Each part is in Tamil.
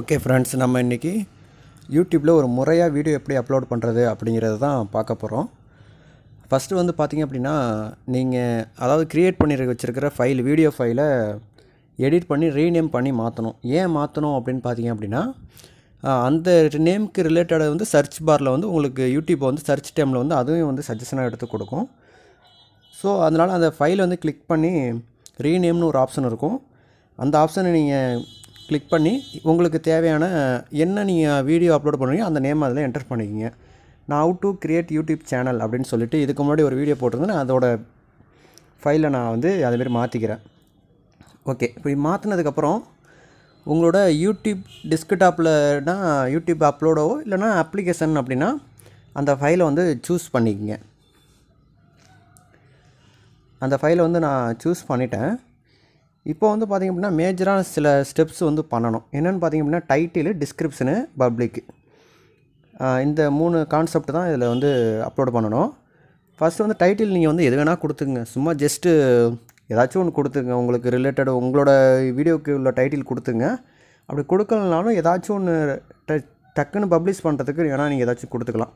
ஓகே ஃப்ரெண்ட்ஸ் நம்ம இன்றைக்கி யூடியூப்பில் ஒரு முறையாக வீடியோ எப்படி அப்லோட் பண்ணுறது அப்படிங்கிறது தான் பார்க்க போகிறோம் ஃபஸ்ட்டு வந்து பார்த்திங்க அப்படின்னா நீங்கள் அதாவது க்ரியேட் பண்ணி வச்சுருக்கிற ஃபைல் வீடியோ ஃபைலை எடிட் பண்ணி ரீநேம் பண்ணி மாற்றணும் ஏன் மாற்றணும் அப்படின்னு பார்த்தீங்க அப்படின்னா அந்த நேம்க்கு ரிலேட்டடாக வந்து சர்ச் பாரில் வந்து உங்களுக்கு யூடியூப்பை வந்து சர்ச் டைமில் வந்து அதுவும் வந்து சஜஷனாக எடுத்து கொடுக்கும். ஸோ அதனால் அந்த ஃபைலை வந்து கிளிக் பண்ணி ரீநேம்னு ஒரு ஆப்ஷன் இருக்கும். அந்த ஆப்ஷனை நீங்கள் கிளிக் பண்ணி உங்களுக்கு தேவையான என்ன நீங்கள் வீடியோ அப்லோட் பண்ணுறீங்க அந்த நேம் அதில் என்டர் பண்ணிக்கிங்க. நான் how to create YouTube channel அப்படின்னு சொல்லிட்டு இதுக்கு முன்னாடி ஒரு வீடியோ போட்டிருந்தேன். அதோட ஃபைலை நான் வந்து அதுமாரி மாற்றிக்கிறேன் ஓகே இப்படி மாற்றினதுக்கப்புறம் உங்களோட யூடியூப் டெஸ்க்டாப்லனா யூடியூப் அப்லோடோ இல்லைனா அப்ளிகேஷன் அப்படின்னா அந்த ஃபைலை வந்து சூஸ் பண்ணிக்கங்க. அந்த ஃபைலை வந்து நான் சூஸ் பண்ணிட்டேன். இப்போ வந்து பார்த்திங்க அப்படின்னா மேஜரான சில ஸ்டெப்ஸ் வந்து பண்ணணும். என்னென்னு பார்த்திங்க அப்படின்னா டைட்டிலு டிஸ்கிரிப்ஷனு பப்ளிக் இந்த மூணு கான்செப்ட் தான் இதில் வந்து அப்லோட் பண்ணணும். ஃபஸ்ட்டு வந்து டைட்டில் நீங்கள் வந்து எது வேணால் கொடுத்துங்க சும்மா ஜஸ்ட்டு ஏதாச்சும் ஒன்று கொடுத்துங்க உங்களுக்கு ரிலேட்டட் உங்களோட வீடியோக்கு உள்ள டைட்டில் கொடுத்துங்க அப்படி கொடுக்கலனாலும் ஏதாச்சும் ஒன்று ட- டக்குன்னு பப்ளிஷ் பண்ணுறதுக்கு வேணால் நீங்கள் ஏதாச்சும் கொடுத்துக்கலாம்.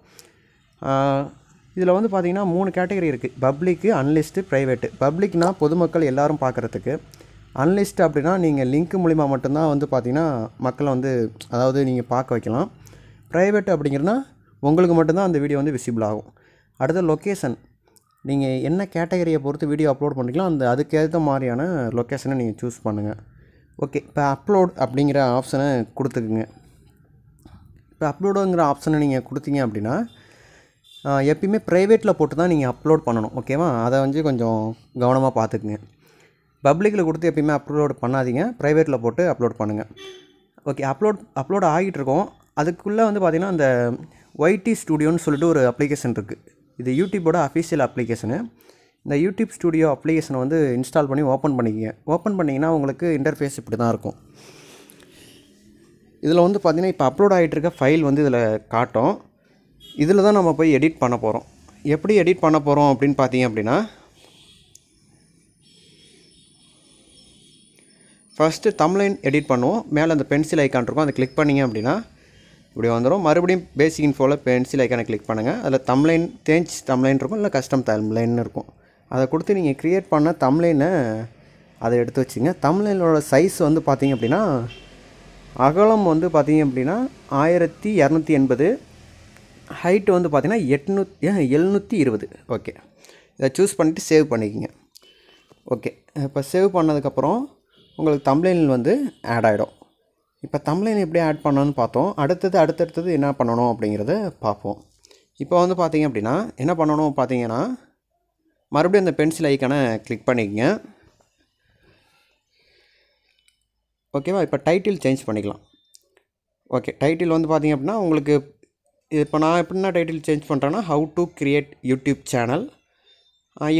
இதில் வந்து பார்த்திங்கன்னா மூணு கேட்டகரி இருக்குது பப்ளிக்கு அன்லிஸ்ட்டு ப்ரைவேட்டு பப்ளிக்னால் பொதுமக்கள் எல்லோரும் பார்க்குறதுக்கு அன்லிஸ்ட் அப்படின்னா நீங்கள் லிங்க் மூலிமா மட்டும்தான் வந்து பார்த்தீங்கன்னா மக்களை வந்து அதாவது நீங்கள் பார்க்க வைக்கலாம். ப்ரைவேட் அப்படிங்கிறதுனா உங்களுக்கு மட்டும்தான் அந்த வீடியோ வந்து விசிபிள் ஆகும். அடுத்து லொக்கேஷன் நீங்கள் என்ன கேட்டகரியை பொறுத்து வீடியோ அப்லோட் பண்ணிக்கலாம். அந்த அதுக்கேற்ற மாதிரியான லொக்கேஷனை நீங்கள் சூஸ் பண்ணுங்கள் ஓகே இப்போ அப்லோட் அப்படிங்கிற ஆப்ஷனை கொடுத்துக்குங்க. இப்போ அப்லோடுங்கிற ஆப்ஷனை நீங்கள் கொடுத்தீங்க அப்படின்னா எப்பயுமே ப்ரைவேட்டில் போட்டு தான் நீங்கள் அப்லோட் பண்ணணும். ஓகேவா அதை வந்து கொஞ்சம் கவனமாக பார்த்துக்குங்க. பப்ளிக்கில் கொடுத்து எப்பயுமே அப்லோட் பண்ணாதீங்க. ப்ரைவேட்டில் போட்டு அப்லோட் பண்ணுங்கள் ஓகே அப்லோட் அப்லோட் ஆகிட்டு இருக்கோம் அதுக்குள்ளே வந்து பார்த்திங்கன்னா அந்த ஒய்டி ஸ்டுடியோன்னு சொல்லிட்டு ஒரு அப்ளிகேஷன் இருக்குது இது யூடியூபோட அஃபிஷியல் அப்ளிகேஷனு இந்த யூடியூப் ஸ்டுடியோ அப்ளிகேஷனை வந்து இன்ஸ்டால் பண்ணி ஓப்பன் பண்ணிக்கங்க. ஓப்பன் பண்ணிங்கன்னா உங்களுக்கு இன்டர்ஃபேஸ் இப்படி தான் இருக்கும். இதில் வந்து பார்த்திங்கன்னா இப்போ அப்லோட் ஆகிட்டு இருக்க ஃபைல் வந்து இதில் காட்டும். இதில் தான் நம்ம போய் எடிட் பண்ண போகிறோம். எப்படி எடிட் பண்ண போகிறோம் அப்படின்னு பார்த்தீங்க அப்படின்னா ஃபஸ்ட்டு தம்லைன் எடிட் பண்ணுவோம். மேலே அந்த பென்சில் ஐக்கான் இருக்கும். அதை கிளிக் பண்ணிங்க அப்படின்னா இப்படி வந்துடும் மறுபடியும் பேசிக் இன்ஃபோவில் பென்சில் ஐக்கானை கிளிக் பண்ணுங்கள் அதில் தம்லைன் தேஞ்ச் தம்லைன் இருக்கும். இல்லை கஸ்டம் தம்ப்லைன் இருக்கும். அதை கொடுத்து நீங்கள் க்ரியேட் பண்ண தம்ப்லைனை அதை எடுத்து வச்சுங்க. தம்ப்லைனோட சைஸ் வந்து பார்த்தீங்க அப்படின்னா அகலம் வந்து பார்த்தீங்க அப்படின்னா ஆயிரத்தி இரநூத்தி எண்பது. ஹைட்டு வந்து பார்த்தீங்கன்னா எட்நூத்தி எழுநூற்றி இருபது. ஓகே இதை சூஸ் பண்ணிவிட்டு சேவ் பண்ணிக்கோங்க. ஓகே இப்போ சேவ் பண்ணதுக்கப்புறம் உங்களுக்கு தம்ப்ளைனில் வந்து ஆட் ஆகிடும் இப்போ தம்ப்ளைன் எப்படி ஆட் பண்ணணும்னு பார்த்தோம். அடுத்தது அடுத்தடுத்தது என்ன பண்ணணும் அப்படிங்கிறத பார்ப்போம். இப்போ வந்து பார்த்திங்க அப்படின்னா என்ன பண்ணணும் பார்த்தீங்கன்னா மறுபடியும் அந்த பென்சில் ஐக்கானை கிளிக் பண்ணிக்கங்க. ஓகேவா இப்போ டைட்டில் சேஞ்ச் பண்ணிக்கலாம். ஓகே டைட்டில் வந்து பார்த்தீங்க அப்படின்னா உங்களுக்கு இப்போ நான் எப்படின்னா டைட்டில் சேஞ்ச் பண்ணுறேன்னா how to create YouTube channel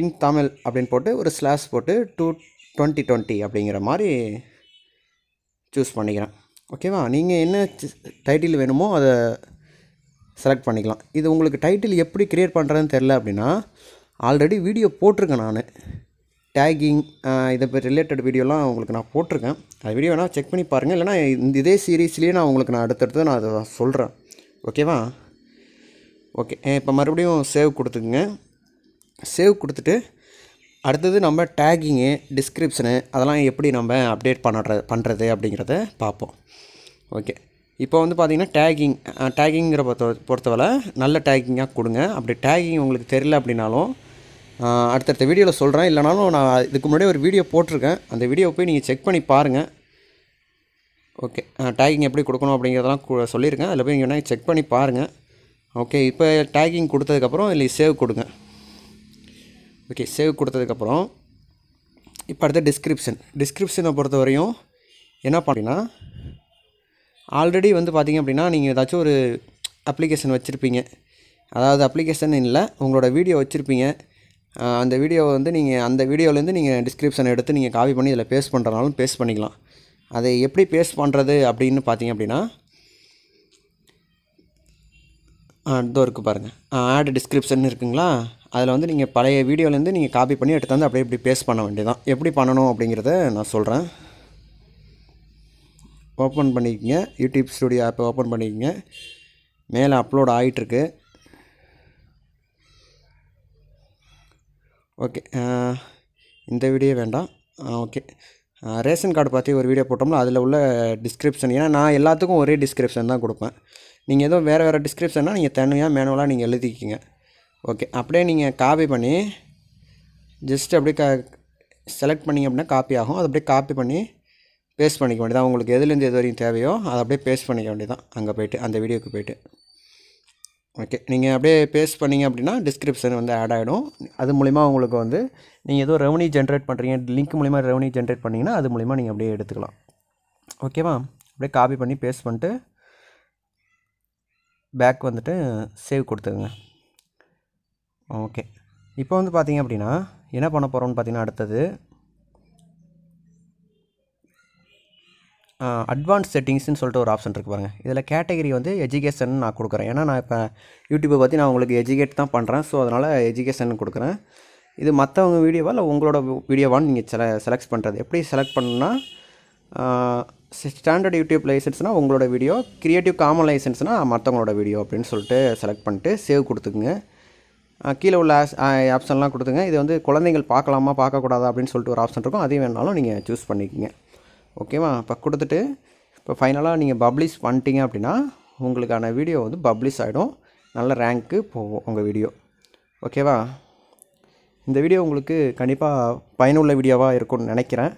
in Tamil அப்படின்னு போட்டு ஒரு ஸ்லாஷ் போட்டு டூ டுவெண்ட்டி டுவெண்ட்டி அப்படிங்கிற மாதிரி சூஸ் பண்ணிக்கிறேன். ஓகேவா நீங்கள் என்ன டைட்டில் வேணுமோ அதை செலக்ட் பண்ணிக்கலாம். இது உங்களுக்கு டைட்டில் எப்படி க்ரியேட் பண்ணுறதுன்னு தெரில அப்படின்னா ஆல்ரெடி வீடியோ போட்டிருக்கேன் நான். டேகிங் இதை பற்றி ரிலேட்டட் வீடியோலாம் உங்களுக்கு நான் போட்டிருக்கேன். அது வீடியோ வேணால் செக் பண்ணி பாருங்கள் இல்லைனா இந்த இதே சீரீஸ்லேயே நான் உங்களுக்கு நான் அடுத்தடுத்து நான் அதை சொல்கிறேன் ஓகேவா ஓகே இப்போ மறுபடியும் சேவ் கொடுத்துக்குங்க. சேவ் கொடுத்துட்டு அடுத்தது நம்ம டேகிங்கு டிஸ்கிரிப்ஷனு அதெல்லாம் எப்படி நம்ம அப்டேட் பண்ணுற பண்ணுறது அப்படிங்கிறத பார்ப்போம். ஓகே இப்போ வந்து பார்த்திங்கன்னா டேகிங் டேகிங்கிற பொறுத்த பொறுத்தவரை நல்ல டேகிங்காக கொடுங்க. அப்படி டேகிங் உங்களுக்கு தெரியல அப்படின்னாலும் அடுத்தடுத்த வீடியோவில் சொல்கிறேன் இல்லைனாலும் நான் இதுக்கு முன்னாடி ஒரு வீடியோ போட்டிருக்கேன். அந்த வீடியோவை போய் நீங்கள் செக் பண்ணி பாருங்கள் ஓகே டேகிங் எப்படி கொடுக்கணும் அப்படிங்கிறதெல்லாம் கு- சொல்லியிருக்கேன் அதில் போய் நீங்கள் வேணால் செக் பண்ணி பாருங்கள் ஓகே இப்போ டேகிங் கொடுத்ததுக்கப்புறம் இல்லை சேவ் கொடுங்க. ஓகே சேவ் கொடுத்ததுக்கப்புறம் இப்போ அடுத்த டிஸ்கிரிப்ஷன் டிஸ்கிரிப்ஷனை பொறுத்த வரையும் என்ன பண்ணினா ஆல்ரெடி வந்து பார்த்திங்க அப்படின்னா நீங்கள் ஏதாச்சும் ஒரு அப்ளிகேஷன் வச்சுருப்பீங்க. அதாவது அப்ளிகேஷன் இல்லை உங்களோட வீடியோ வச்சுருப்பீங்க. அந்த வீடியோவை வந்து நீங்கள் அந்த வீடியோலேருந்து நீங்கள் டிஸ்கிரிப்ஷன் எடுத்து நீங்கள் காவி பண்ணி இதில் பேஸ்ட் பண்ணுறனாலும் பேஸ்ட் பண்ணிக்கலாம். அதை எப்படி பேஸ்ட் பண்ணுறது அப்படின்னு பார்த்தீங்க அப்படின்னா இதோ இருக்குது பாருங்கள் ஆட் டிஸ்கிரிப்ஷன் இருக்குங்களா? அதில் வந்து நீங்கள் பழைய வீடியோலேருந்து நீங்கள் காப்பி பண்ணி எடுத்து வந்து அப்படியே இப்படி பேஸ்ட் பண்ண வேண்டியதான் எப்படி பண்ணணும் அப்படிங்கிறத நான் சொல்கிறேன் ஓப்பன் பண்ணிக்கோங்க. யூடியூப் ஸ்டுடியோ ஆப்பை ஓப்பன் பண்ணிக்கிங்க. மேலே அப்லோட் ஆகிட்டுருக்கு ஓகே இந்த வீடியோ வேண்டாம். ஓகே ரேஷன் கார்டு பற்றி ஒரு வீடியோ போட்டோம்னா அதில் உள்ள டிஸ்கிரிப்ஷன் ஏன்னா நான் எல்லாத்துக்கும் ஒரே டிஸ்கிரிப்ஷன் தான் கொடுப்பேன். நீங்கள் எதுவும் வேறு வேறு டிஸ்கிரிப்ஷன்னா நீங்கள் தனியாக மேனுவலாக நீங்கள் எழுதிக்கிங்க. ஓகே அப்படியே நீங்கள் காப்பி பண்ணி ஜஸ்ட் அப்படியே க செலக்ட் பண்ணிங்க அப்படின்னா காப்பி ஆகும். அதை அப்படியே காப்பி பண்ணி பேஸ்ட் பண்ணிக்க வேண்டியதான் உங்களுக்கு எதுலேருந்து எது வரைக்கும் தேவையோ அதை அப்படியே பேஸ்ட் பண்ணிக்க வேண்டியதான் அங்கே போய்ட்டு அந்த வீடியோக்கு போய்ட்டு. ஓகே நீங்கள் அப்படியே பேஸ்ட் பண்ணிங்க அப்படின்னா டிஸ்கிரிப்ஷன் வந்து ஆட் ஆகிடும் அது மூலிமா உங்களுக்கு வந்து நீங்கள் ஏதோ ரெவன்யூ ஜென்ரேட் பண்ணுறீங்க லிங்க் மூலிமா ரெவன்யூ ஜென்ரேட் பண்ணிங்கன்னா அது மூலிமா நீங்கள் அப்படியே எடுத்துக்கலாம். ஓகேவா அப்படியே காப்பி பண்ணி பேஸ்ட் பண்ணிட்டு பேக் வந்துட்டு சேவ் கொடுத்துருங்க. ஓகே. இப்போ வந்து பார்த்தீங்க அப்படின்னா என்ன பண்ண போகிறோம்னு பார்த்தீங்கன்னா அடுத்தது அட்வான்ஸ் செட்டிங்ஸ்னு சொல்லிட்டு ஒரு ஆப்ஷன் இருக்குது பாருங்கள் இதில் கேட்டகரி வந்து எஜுகேஷன் நான் கொடுக்குறேன். ஏன்னா நான் இப்போ யூடியூப்பை பற்றி நான் உங்களுக்கு எஜுகேட் தான் பண்ணுறேன் ஸோ அதனால் எஜுகேஷன் கொடுக்குறேன். இது மற்றவங்க வீடியோவா இல்லை உங்களோட வீடியோவான்னு நீங்கள் செல செலக்ட் பண்ணுறது எப்படி செலக்ட் பண்ணுன்னா ஸ்டாண்டர்ட் யூடியூப் லைசன்ஸ்னால் உங்களோட வீடியோ க்ரியேட்டிவ் காமன் லைசன்ஸ்னால் மற்றவங்களோட வீடியோ அப்படின்னு சொல்லிட்டு செலக்ட் பண்ணிட்டு சேவ் கொடுத்துக்குங்க. கீழே உள்ள ஆப்ஷன்லாம் கொடுத்துங்க. இது வந்து குழந்தைகள் பார்க்கலாமா பார்க்கக்கூடாதா அப்படின்னு சொல்லிட்டு ஒரு ஆப்ஷன் இருக்கும். அதையும் வேணாலும் நீங்கள் சூஸ் பண்ணிக்கோங்க. ஓகேவா இப்போ கொடுத்துட்டு இப்போ ஃபைனலாக நீங்கள் பப்ளிஷ் பண்ணிட்டீங்க அப்படின்னா உங்களுக்கான வீடியோ வந்து பப்ளிஷ் ஆகிடும் நல்ல ரேங்க்கு போகும் உங்கள் வீடியோ ஓகேவா இந்த வீடியோ உங்களுக்கு கண்டிப்பாக பயனுள்ள வீடியோவாக இருக்கும்னு நினைக்கிறேன்.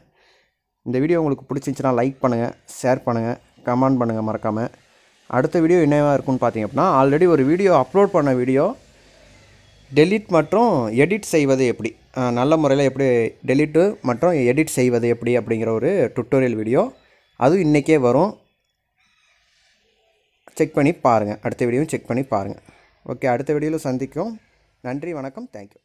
இந்த வீடியோ உங்களுக்கு பிடிச்சிருந்துச்சுன்னா லைக் பண்ணுங்கள் ஷேர் பண்ணுங்கள் கமெண்ட் பண்ணுங்கள் மறக்காமல் அடுத்த வீடியோ என்னவாக இருக்கும்னு பார்த்தீங்க அப்படின்னா ஆல்ரெடி ஒரு வீடியோ அப்லோட் பண்ண வீடியோ டெலிட் மற்றும் எடிட் செய்வது எப்படி? நல்ல முறையில் எப்படி டெலிட்டு மற்றும் எடிட் செய்வது எப்படி அப்படிங்கிற ஒரு டுட்டோரியல் வீடியோ அதுவும் இன்றைக்கே வரும். செக் பண்ணி பாருங்கள் அடுத்த வீடியோவும் செக் பண்ணி பாருங்கள் ஓகே அடுத்த வீடியோவில் சந்திக்கும். நன்றி வணக்கம். தேங்க்யூ